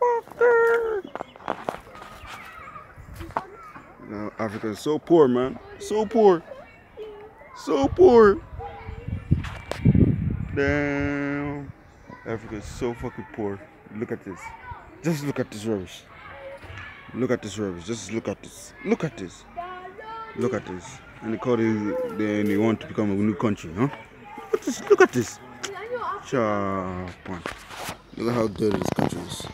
Motherfucker. Now Africa is so poor, man. So poor. So poor. Damn. Africa is so fucking poor. Look at this. Just look at this rubbish. Look at this rubbish. Just look at this. Look at this. Look at this. And they call it, Then they want to become a new country, huh? Look at this. Look at this. Chop. Look at how dirty this country is.